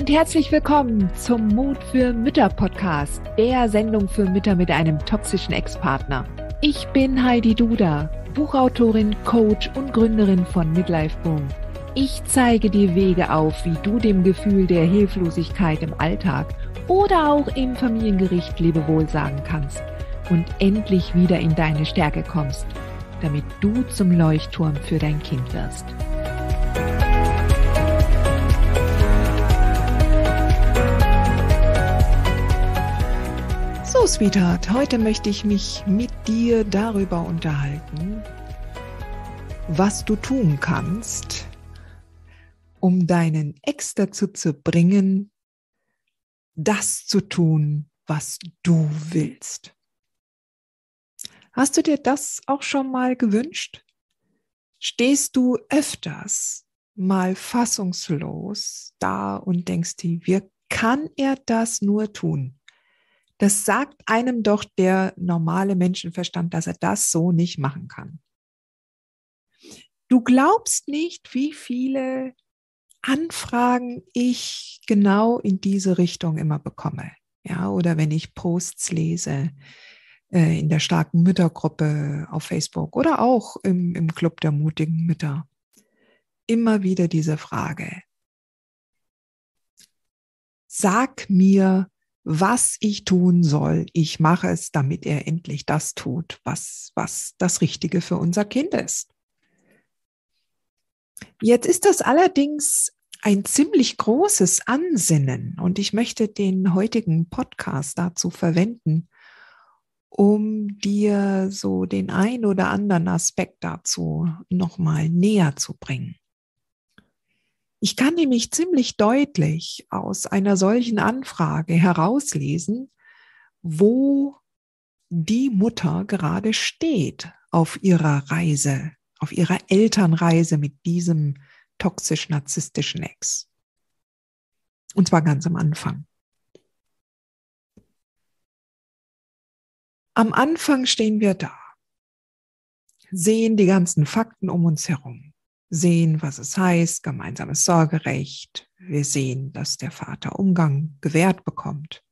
und herzlich willkommen zum Mut für Mütter Podcast, der Sendung für Mütter mit einem toxischen Ex-Partner. Ich bin Heidi Duda, Buchautorin, Coach und Gründerin von Midlife Boom. Ich zeige dir Wege auf, wie du dem Gefühl der Hilflosigkeit im Alltag oder auch im Familiengericht Lebewohl sagen kannst und endlich wieder in deine Stärke kommst, damit du zum Leuchtturm für dein Kind wirst. So, Sweetheart, heute möchte ich mich mit dir darüber unterhalten, was du tun kannst, um deinen Ex dazu zu bringen, das zu tun, was du willst. Hast du dir das auch schon mal gewünscht? Stehst du öfters mal fassungslos da und denkst dir, wie kann er das nur tun? Das sagt einem doch der normale Menschenverstand, dass er das so nicht machen kann. Du glaubst nicht, wie viele Anfragen ich genau in diese Richtung immer bekomme. Ja, oder wenn ich Posts lese äh, in der starken Müttergruppe auf Facebook oder auch im, im Club der mutigen Mütter. Immer wieder diese Frage. Sag mir, was ich tun soll. Ich mache es, damit er endlich das tut, was, was das Richtige für unser Kind ist. Jetzt ist das allerdings ein ziemlich großes Ansinnen und ich möchte den heutigen Podcast dazu verwenden, um dir so den ein oder anderen Aspekt dazu nochmal näher zu bringen. Ich kann nämlich ziemlich deutlich aus einer solchen Anfrage herauslesen, wo die Mutter gerade steht auf ihrer Reise, auf ihrer Elternreise mit diesem toxisch-narzisstischen Ex. Und zwar ganz am Anfang. Am Anfang stehen wir da, sehen die ganzen Fakten um uns herum sehen, was es heißt, gemeinsames Sorgerecht. Wir sehen, dass der Vater Umgang gewährt bekommt.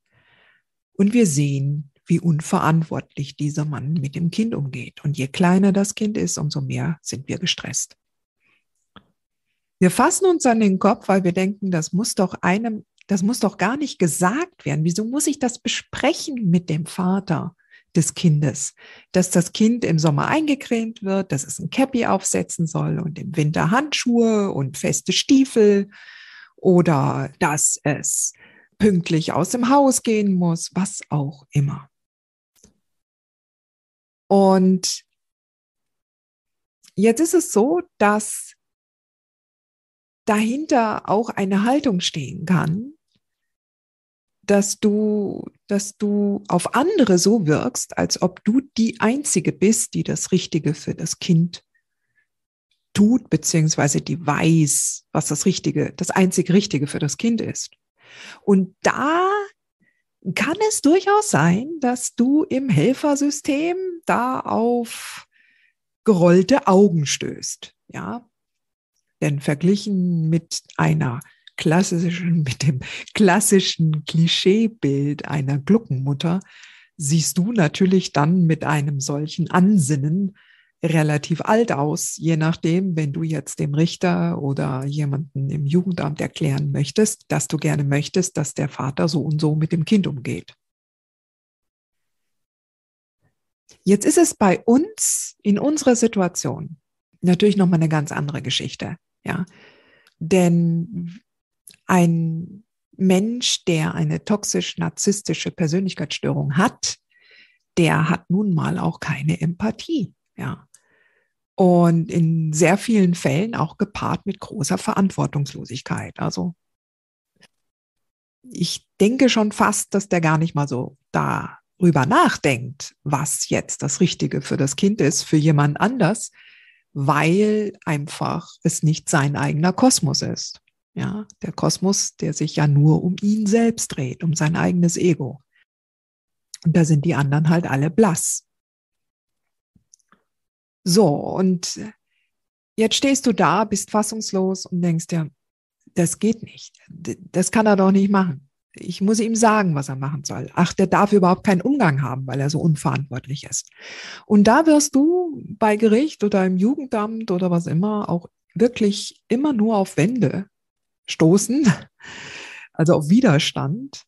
Und wir sehen, wie unverantwortlich dieser Mann mit dem Kind umgeht. Und je kleiner das Kind ist, umso mehr sind wir gestresst. Wir fassen uns an den Kopf, weil wir denken, das muss doch einem, das muss doch gar nicht gesagt werden. Wieso muss ich das besprechen mit dem Vater? Des Kindes, dass das Kind im Sommer eingecremt wird, dass es ein Cappy aufsetzen soll und im Winter Handschuhe und feste Stiefel oder dass es pünktlich aus dem Haus gehen muss, was auch immer. Und jetzt ist es so, dass dahinter auch eine Haltung stehen kann, dass du, dass du auf andere so wirkst, als ob du die Einzige bist, die das Richtige für das Kind tut, beziehungsweise die weiß, was das Richtige, das einzig Richtige für das Kind ist. Und da kann es durchaus sein, dass du im Helfersystem da auf gerollte Augen stößt, ja. Denn verglichen mit einer klassischen, mit dem klassischen Klischeebild einer Gluckenmutter siehst du natürlich dann mit einem solchen Ansinnen relativ alt aus, je nachdem, wenn du jetzt dem Richter oder jemanden im Jugendamt erklären möchtest, dass du gerne möchtest, dass der Vater so und so mit dem Kind umgeht. Jetzt ist es bei uns in unserer Situation natürlich noch mal eine ganz andere Geschichte, ja. Denn ein Mensch, der eine toxisch-narzisstische Persönlichkeitsstörung hat, der hat nun mal auch keine Empathie, ja. Und in sehr vielen Fällen auch gepaart mit großer Verantwortungslosigkeit. Also ich denke schon fast, dass der gar nicht mal so darüber nachdenkt, was jetzt das Richtige für das Kind ist, für jemand anders, weil einfach es nicht sein eigener Kosmos ist. Ja, der Kosmos, der sich ja nur um ihn selbst dreht, um sein eigenes Ego. Und da sind die anderen halt alle blass. So, und jetzt stehst du da, bist fassungslos und denkst dir, das geht nicht. Das kann er doch nicht machen. Ich muss ihm sagen, was er machen soll. Ach, der darf überhaupt keinen Umgang haben, weil er so unverantwortlich ist. Und da wirst du bei Gericht oder im Jugendamt oder was immer auch wirklich immer nur auf Wände stoßen, also auf Widerstand,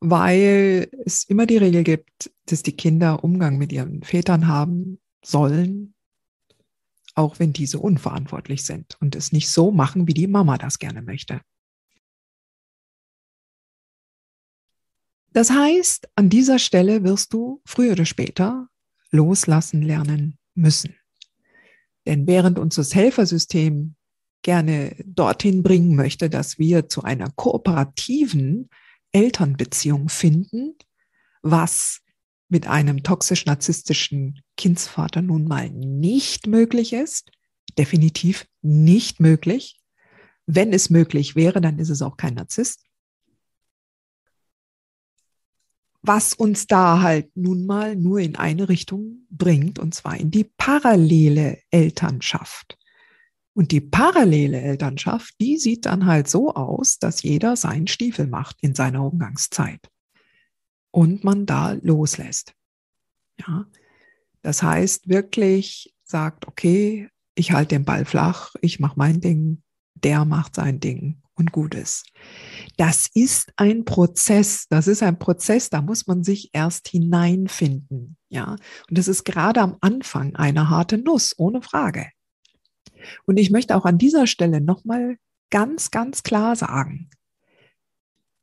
weil es immer die Regel gibt, dass die Kinder Umgang mit ihren Vätern haben sollen, auch wenn diese unverantwortlich sind und es nicht so machen, wie die Mama das gerne möchte. Das heißt, an dieser Stelle wirst du früher oder später loslassen lernen müssen. Denn während uns das Helfersystem gerne dorthin bringen möchte, dass wir zu einer kooperativen Elternbeziehung finden, was mit einem toxisch-narzisstischen Kindsvater nun mal nicht möglich ist, definitiv nicht möglich. Wenn es möglich wäre, dann ist es auch kein Narzisst. Was uns da halt nun mal nur in eine Richtung bringt, und zwar in die parallele Elternschaft. Und die parallele Elternschaft, die sieht dann halt so aus, dass jeder seinen Stiefel macht in seiner Umgangszeit und man da loslässt. Ja, das heißt wirklich sagt, okay, ich halte den Ball flach, ich mache mein Ding, der macht sein Ding und gut ist. Das ist ein Prozess, das ist ein Prozess, da muss man sich erst hineinfinden, ja. Und das ist gerade am Anfang eine harte Nuss, ohne Frage. Und ich möchte auch an dieser Stelle nochmal ganz, ganz klar sagen,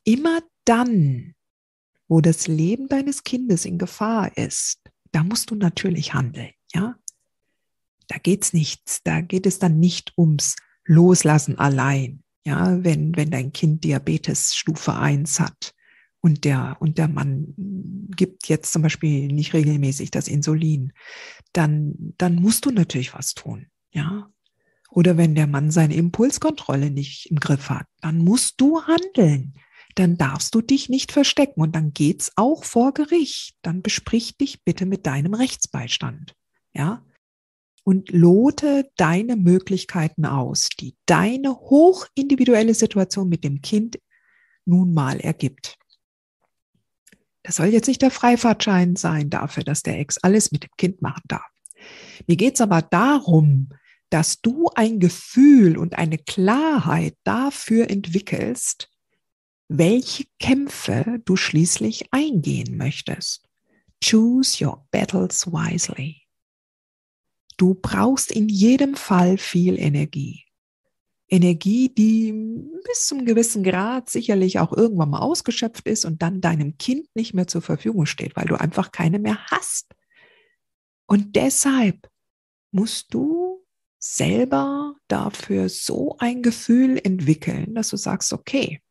immer dann, wo das Leben deines Kindes in Gefahr ist, da musst du natürlich handeln, ja. Da geht's nichts, da geht es dann nicht ums Loslassen allein, ja, wenn, wenn dein Kind Diabetes Stufe 1 hat und der, und der Mann gibt jetzt zum Beispiel nicht regelmäßig das Insulin, dann, dann musst du natürlich was tun, ja. Oder wenn der Mann seine Impulskontrolle nicht im Griff hat, dann musst du handeln. Dann darfst du dich nicht verstecken und dann geht's auch vor Gericht. Dann besprich dich bitte mit deinem Rechtsbeistand. Ja? Und lote deine Möglichkeiten aus, die deine hochindividuelle Situation mit dem Kind nun mal ergibt. Das soll jetzt nicht der Freifahrtschein sein dafür, dass der Ex alles mit dem Kind machen darf. Mir geht's aber darum, dass du ein Gefühl und eine Klarheit dafür entwickelst, welche Kämpfe du schließlich eingehen möchtest. Choose your battles wisely. Du brauchst in jedem Fall viel Energie. Energie, die bis zum gewissen Grad sicherlich auch irgendwann mal ausgeschöpft ist und dann deinem Kind nicht mehr zur Verfügung steht, weil du einfach keine mehr hast. Und deshalb musst du selber dafür so ein Gefühl entwickeln, dass du sagst, okay,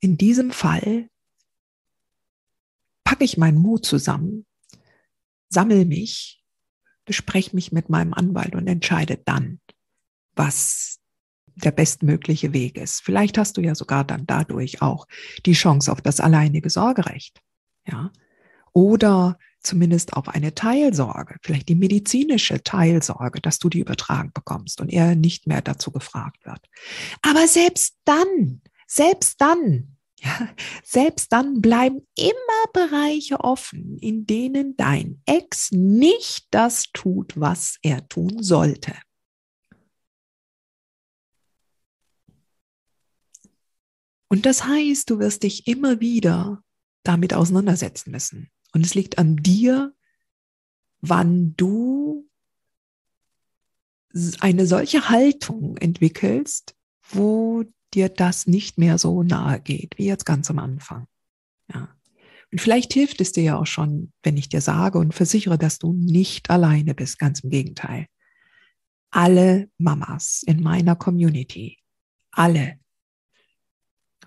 in diesem Fall packe ich meinen Mut zusammen, sammel mich, bespreche mich mit meinem Anwalt und entscheide dann, was der bestmögliche Weg ist. Vielleicht hast du ja sogar dann dadurch auch die Chance auf das alleinige Sorgerecht. Ja. Oder zumindest auf eine Teilsorge, vielleicht die medizinische Teilsorge, dass du die übertragen bekommst und er nicht mehr dazu gefragt wird. Aber selbst dann, selbst dann, ja, selbst dann bleiben immer Bereiche offen, in denen dein Ex nicht das tut, was er tun sollte. Und das heißt, du wirst dich immer wieder damit auseinandersetzen müssen. Und es liegt an dir, wann du eine solche Haltung entwickelst, wo dir das nicht mehr so nahe geht, wie jetzt ganz am Anfang. Ja. Und vielleicht hilft es dir ja auch schon, wenn ich dir sage und versichere, dass du nicht alleine bist, ganz im Gegenteil. Alle Mamas in meiner Community, alle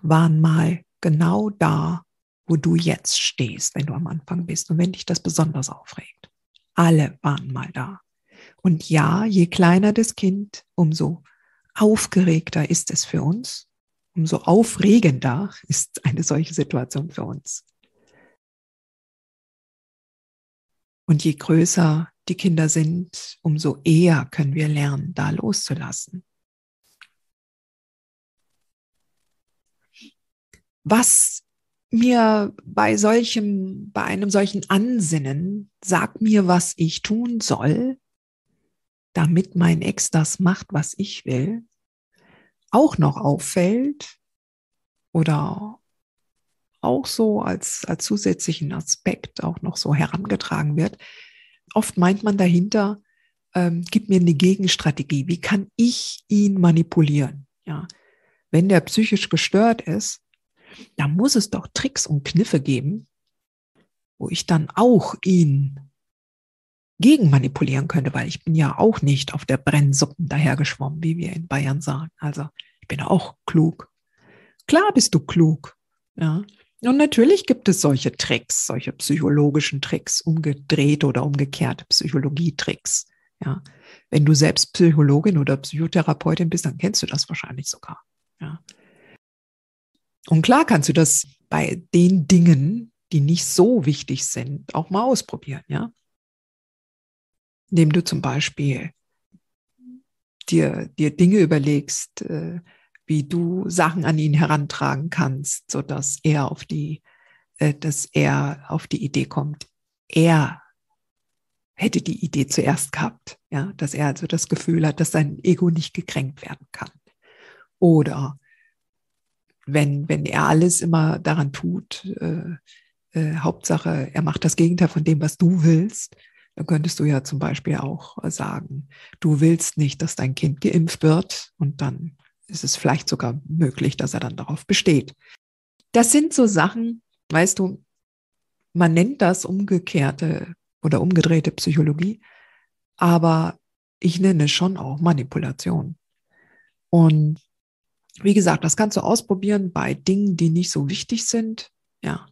waren mal genau da, wo du jetzt stehst, wenn du am Anfang bist und wenn dich das besonders aufregt. Alle waren mal da. Und ja, je kleiner das Kind, umso aufgeregter ist es für uns, umso aufregender ist eine solche Situation für uns. Und je größer die Kinder sind, umso eher können wir lernen, da loszulassen. Was mir bei solchem, bei einem solchen Ansinnen, sag mir, was ich tun soll, damit mein Ex das macht, was ich will, auch noch auffällt oder auch so als, als zusätzlichen Aspekt auch noch so herangetragen wird. Oft meint man dahinter, ähm, gib mir eine Gegenstrategie. Wie kann ich ihn manipulieren? Ja, wenn der psychisch gestört ist, da muss es doch Tricks und Kniffe geben, wo ich dann auch ihn gegen manipulieren könnte, weil ich bin ja auch nicht auf der Brennsuppen dahergeschwommen, wie wir in Bayern sagen. Also ich bin auch klug. Klar bist du klug. Ja. Und natürlich gibt es solche Tricks, solche psychologischen Tricks, umgedreht oder umgekehrte Psychologietricks. Ja. Wenn du selbst Psychologin oder Psychotherapeutin bist, dann kennst du das wahrscheinlich sogar. Ja. Und klar kannst du das bei den Dingen, die nicht so wichtig sind, auch mal ausprobieren, ja. Indem du zum Beispiel dir, dir Dinge überlegst, äh, wie du Sachen an ihn herantragen kannst, so dass er auf die, äh, dass er auf die Idee kommt. Er hätte die Idee zuerst gehabt, ja, dass er also das Gefühl hat, dass sein Ego nicht gekränkt werden kann. Oder wenn, wenn er alles immer daran tut, äh, äh, Hauptsache, er macht das Gegenteil von dem, was du willst, dann könntest du ja zum Beispiel auch sagen, du willst nicht, dass dein Kind geimpft wird und dann ist es vielleicht sogar möglich, dass er dann darauf besteht. Das sind so Sachen, weißt du, man nennt das umgekehrte oder umgedrehte Psychologie, aber ich nenne es schon auch Manipulation. Und wie gesagt, das kannst du ausprobieren bei Dingen, die nicht so wichtig sind. Ja,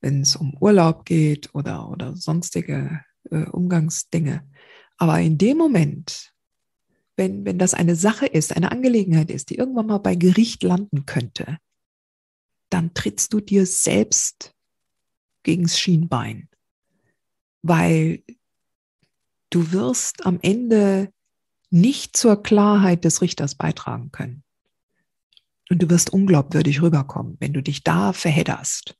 wenn es um Urlaub geht oder, oder sonstige äh, Umgangsdinge. Aber in dem Moment, wenn, wenn das eine Sache ist, eine Angelegenheit ist, die irgendwann mal bei Gericht landen könnte, dann trittst du dir selbst gegens Schienbein, weil du wirst am Ende nicht zur Klarheit des Richters beitragen können. Und du wirst unglaubwürdig rüberkommen, wenn du dich da verhedderst,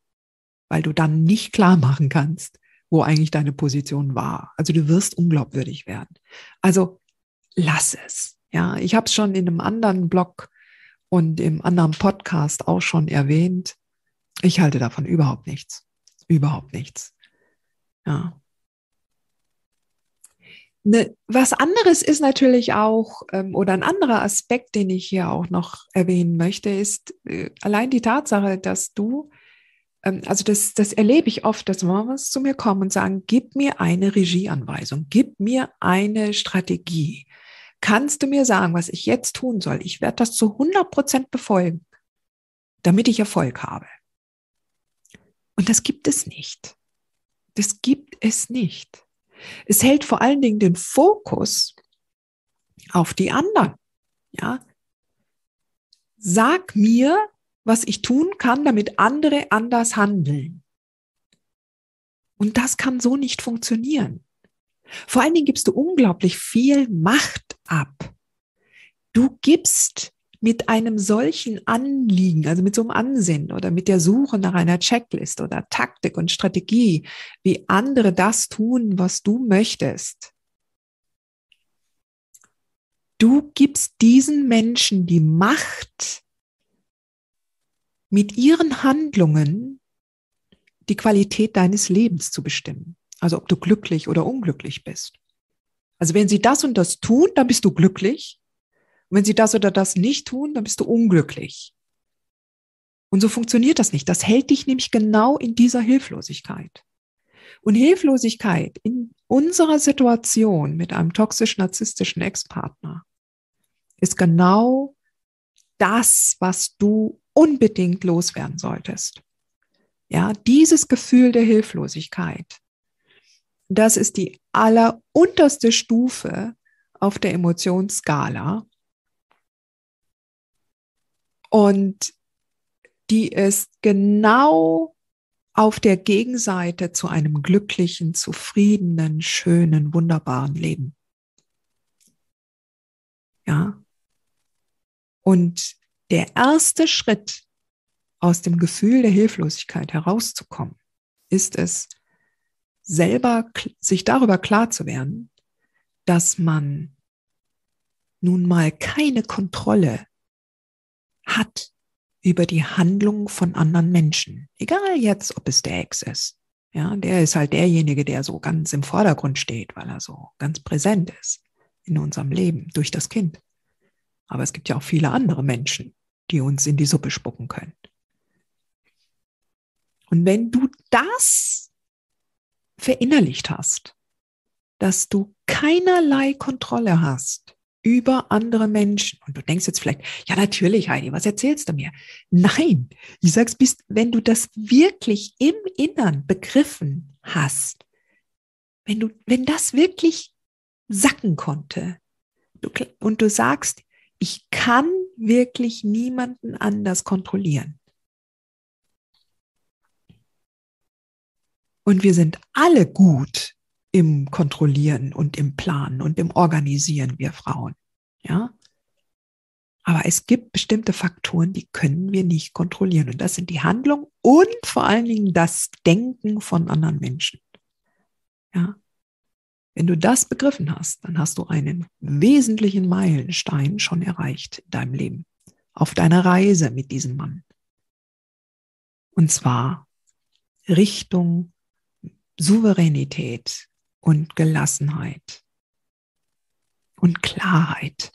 weil du dann nicht klar machen kannst, wo eigentlich deine Position war. Also du wirst unglaubwürdig werden. Also lass es. Ja, ich habe es schon in einem anderen Blog und im anderen Podcast auch schon erwähnt. Ich halte davon überhaupt nichts. Überhaupt nichts. Ja. Ne, was anderes ist natürlich auch, ähm, oder ein anderer Aspekt, den ich hier auch noch erwähnen möchte, ist äh, allein die Tatsache, dass du, ähm, also das, das erlebe ich oft, dass Mamas zu mir kommen und sagen, gib mir eine Regieanweisung, gib mir eine Strategie. Kannst du mir sagen, was ich jetzt tun soll? Ich werde das zu 100 Prozent befolgen, damit ich Erfolg habe. Und das gibt es nicht. Das gibt es nicht. Es hält vor allen Dingen den Fokus auf die anderen. Ja? Sag mir, was ich tun kann, damit andere anders handeln. Und das kann so nicht funktionieren. Vor allen Dingen gibst du unglaublich viel Macht ab. Du gibst mit einem solchen Anliegen, also mit so einem Ansinnen oder mit der Suche nach einer Checklist oder Taktik und Strategie, wie andere das tun, was du möchtest. Du gibst diesen Menschen die Macht, mit ihren Handlungen die Qualität deines Lebens zu bestimmen. Also ob du glücklich oder unglücklich bist. Also wenn sie das und das tun, dann bist du glücklich. Und wenn sie das oder das nicht tun, dann bist du unglücklich. Und so funktioniert das nicht. Das hält dich nämlich genau in dieser Hilflosigkeit. Und Hilflosigkeit in unserer Situation mit einem toxisch-narzisstischen Ex-Partner ist genau das, was du unbedingt loswerden solltest. Ja, dieses Gefühl der Hilflosigkeit, das ist die allerunterste Stufe auf der Emotionsskala und die ist genau auf der Gegenseite zu einem glücklichen, zufriedenen, schönen, wunderbaren Leben. Ja. Und der erste Schritt aus dem Gefühl der Hilflosigkeit herauszukommen, ist es, selber sich darüber klar zu werden, dass man nun mal keine Kontrolle hat über die Handlung von anderen Menschen. Egal jetzt, ob es der Ex ist. Ja, der ist halt derjenige, der so ganz im Vordergrund steht, weil er so ganz präsent ist in unserem Leben durch das Kind. Aber es gibt ja auch viele andere Menschen, die uns in die Suppe spucken können. Und wenn du das verinnerlicht hast, dass du keinerlei Kontrolle hast über andere Menschen. Und du denkst jetzt vielleicht, ja natürlich, Heidi, was erzählst du mir? Nein, ich sag's, bist, wenn du das wirklich im Innern begriffen hast, wenn du, wenn das wirklich sacken konnte du, und du sagst, ich kann wirklich niemanden anders kontrollieren. Und wir sind alle gut im Kontrollieren und im Planen und im Organisieren, wir Frauen. Ja. Aber es gibt bestimmte Faktoren, die können wir nicht kontrollieren. Und das sind die Handlung und vor allen Dingen das Denken von anderen Menschen. Ja. Wenn du das begriffen hast, dann hast du einen wesentlichen Meilenstein schon erreicht in deinem Leben. Auf deiner Reise mit diesem Mann. Und zwar Richtung Souveränität und Gelassenheit und Klarheit.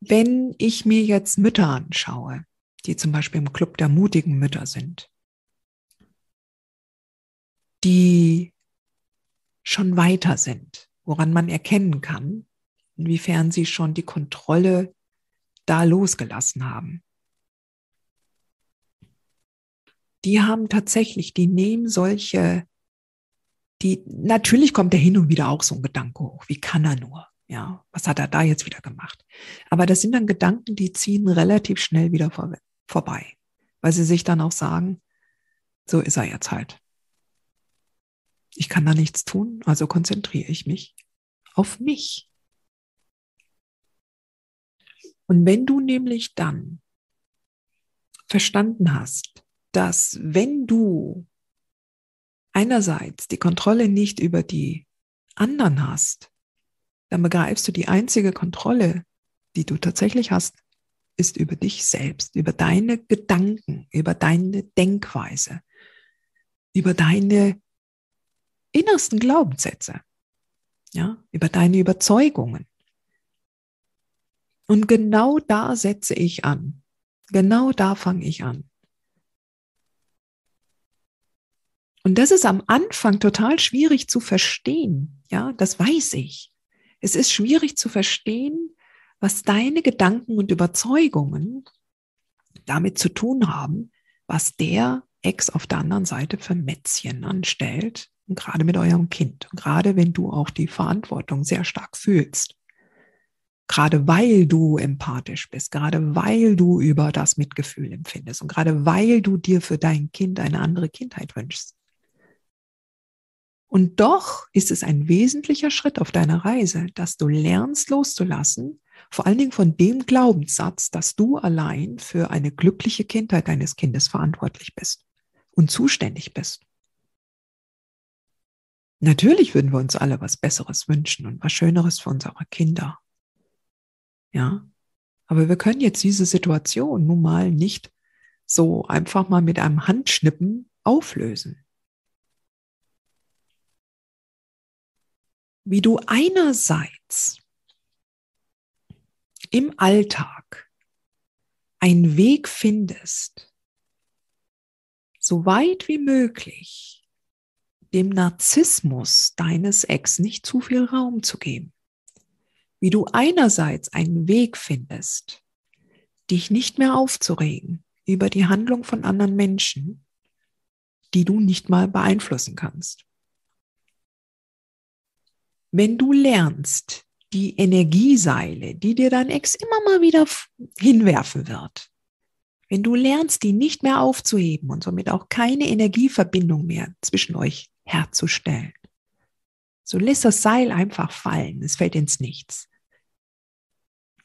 Wenn ich mir jetzt Mütter anschaue, die zum Beispiel im Club der mutigen Mütter sind, die schon weiter sind, woran man erkennen kann, inwiefern sie schon die Kontrolle da losgelassen haben. Die haben tatsächlich, die nehmen solche, die, natürlich kommt der hin und wieder auch so ein Gedanke hoch. Wie kann er nur? Ja, was hat er da jetzt wieder gemacht? Aber das sind dann Gedanken, die ziehen relativ schnell wieder vor, vorbei, weil sie sich dann auch sagen, so ist er jetzt halt. Ich kann da nichts tun, also konzentriere ich mich auf mich. Und wenn du nämlich dann verstanden hast, dass wenn du einerseits die Kontrolle nicht über die anderen hast, dann begreifst du, die einzige Kontrolle, die du tatsächlich hast, ist über dich selbst, über deine Gedanken, über deine Denkweise, über deine innersten Glaubenssätze, ja, über deine Überzeugungen. Und genau da setze ich an. Genau da fange ich an. Und das ist am Anfang total schwierig zu verstehen. Ja, das weiß ich. Es ist schwierig zu verstehen, was deine Gedanken und Überzeugungen damit zu tun haben, was der Ex auf der anderen Seite für Mätzchen anstellt. Und gerade mit eurem Kind. Und gerade wenn du auch die Verantwortung sehr stark fühlst. Gerade weil du empathisch bist, gerade weil du über das Mitgefühl empfindest und gerade weil du dir für dein Kind eine andere Kindheit wünschst. Und doch ist es ein wesentlicher Schritt auf deiner Reise, dass du lernst loszulassen, vor allen Dingen von dem Glaubenssatz, dass du allein für eine glückliche Kindheit deines Kindes verantwortlich bist und zuständig bist. Natürlich würden wir uns alle was Besseres wünschen und was Schöneres für unsere Kinder. Ja, aber wir können jetzt diese Situation nun mal nicht so einfach mal mit einem Handschnippen auflösen. Wie du einerseits im Alltag einen Weg findest, so weit wie möglich dem Narzissmus deines Ex nicht zu viel Raum zu geben. Wie du einerseits einen Weg findest, dich nicht mehr aufzuregen über die Handlung von anderen Menschen, die du nicht mal beeinflussen kannst. Wenn du lernst, die Energieseile, die dir dein Ex immer mal wieder hinwerfen wird, wenn du lernst, die nicht mehr aufzuheben und somit auch keine Energieverbindung mehr zwischen euch herzustellen, so lässt das Seil einfach fallen, es fällt ins Nichts.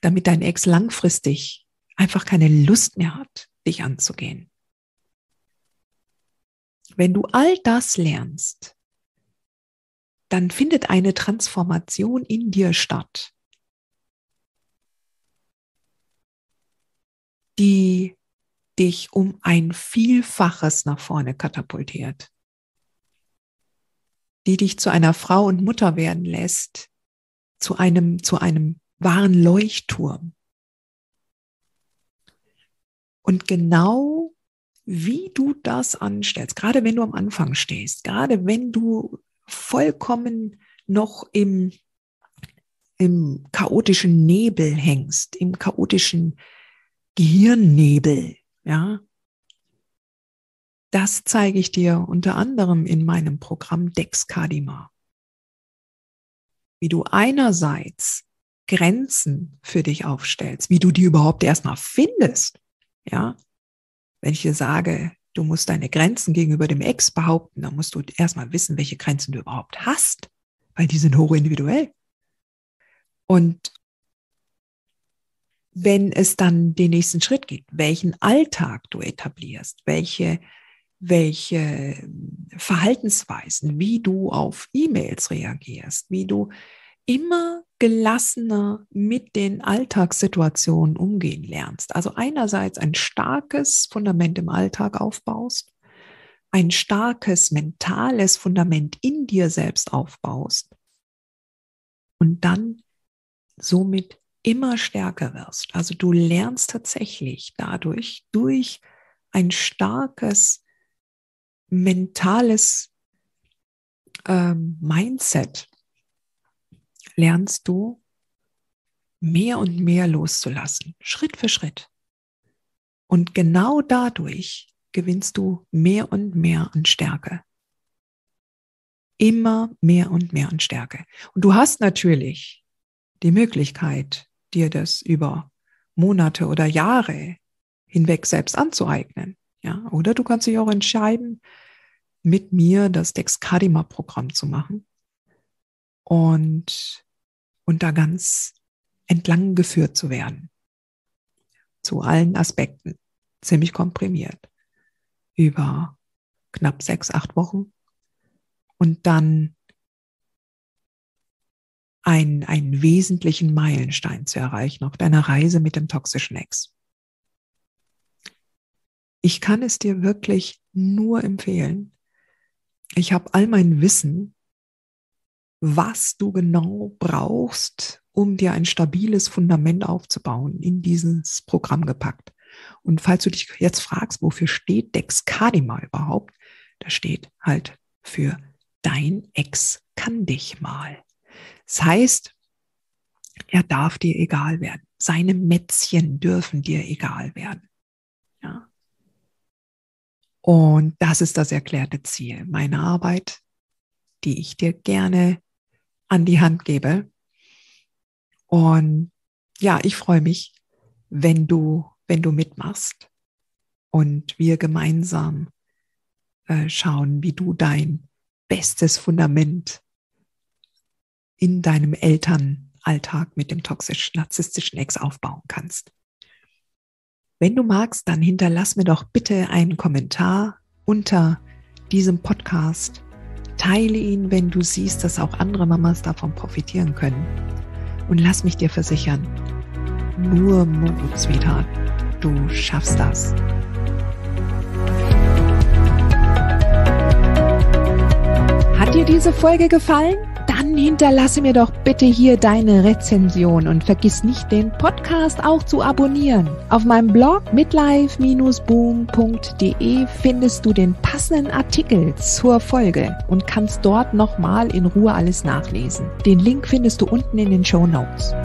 damit dein Ex langfristig einfach keine Lust mehr hat, dich anzugehen. Wenn du all das lernst, dann findet eine Transformation in dir statt, die dich um ein Vielfaches nach vorne katapultiert, die dich zu einer Frau und Mutter werden lässt, zu einem, zu einem wahren Leuchtturm. Und genau wie du das anstellst, gerade wenn du am Anfang stehst, gerade wenn du vollkommen noch im, im chaotischen Nebel hängst, im chaotischen Gehirnnebel, ja. Das zeige ich dir unter anderem in meinem Programm Dexkadima. Wie du einerseits Grenzen für dich aufstellst, wie du die überhaupt erstmal findest, ja. Wenn ich dir sage, du musst deine Grenzen gegenüber dem Ex behaupten, dann musst du erstmal wissen, welche Grenzen du überhaupt hast, weil die sind hochindividuell. Und wenn es dann den nächsten Schritt geht, welchen Alltag du etablierst, welche, welche Verhaltensweisen, wie du auf E-Mails reagierst, wie du immer gelassener mit den Alltagssituationen umgehen lernst. Also einerseits ein starkes Fundament im Alltag aufbaust, ein starkes mentales Fundament in dir selbst aufbaust und dann somit immer stärker wirst. Also du lernst tatsächlich dadurch, durch ein starkes mentales ähm, Mindset, lernst du mehr und mehr loszulassen, Schritt für Schritt. Und genau dadurch gewinnst du mehr und mehr an Stärke. Immer mehr und mehr an Stärke. Und du hast natürlich die Möglichkeit, dir das über Monate oder Jahre hinweg selbst anzueignen. Ja, oder du kannst dich auch entscheiden, mit mir das Dexcadima-Programm zu machen und, und da ganz entlang geführt zu werden. Zu allen Aspekten. Ziemlich komprimiert. Über knapp sechs, acht Wochen. Und dann einen, einen wesentlichen Meilenstein zu erreichen auf deiner Reise mit dem toxischen Ex. Ich kann es dir wirklich nur empfehlen. Ich habe all mein Wissen, was du genau brauchst, um dir ein stabiles Fundament aufzubauen, in dieses Programm gepackt. Und falls du dich jetzt fragst, wofür steht Dexcadima überhaupt, da steht halt für dein Ex kann dich mal. Das heißt, er darf dir egal werden. Seine Mätzchen dürfen dir egal werden. Ja. Und das ist das erklärte Ziel meiner Arbeit, die ich dir gerne an die Hand gebe. Und ja, ich freue mich, wenn du, wenn du mitmachst und wir gemeinsam äh, schauen, wie du dein bestes Fundament in deinem Elternalltag mit dem toxisch-narzisstischen Ex aufbauen kannst. Wenn du magst, dann hinterlass mir doch bitte einen Kommentar unter diesem Podcast. Teile ihn, wenn du siehst, dass auch andere Mamas davon profitieren können. Und lass mich dir versichern, nur Mut, Sweetheart, du schaffst das. Hat dir diese Folge gefallen? Dann hinterlasse mir doch bitte hier deine Rezension und vergiss nicht, den Podcast auch zu abonnieren. Auf meinem Blog midlife-boom.de findest du den passenden Artikel zur Folge und kannst dort nochmal in Ruhe alles nachlesen. Den Link findest du unten in den Show Notes.